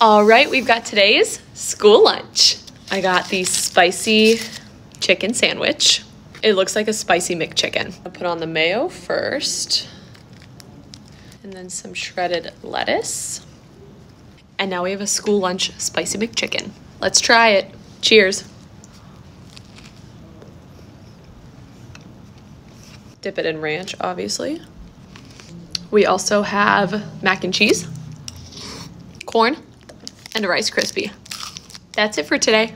All right, we've got today's school lunch. I got the spicy chicken sandwich. It looks like a spicy McChicken. I'll put on the mayo first, and then some shredded lettuce. And now we have a school lunch spicy McChicken. Let's try it. Cheers. Dip it in ranch, obviously. We also have mac and cheese, corn, and a Rice Krispie. That's it for today.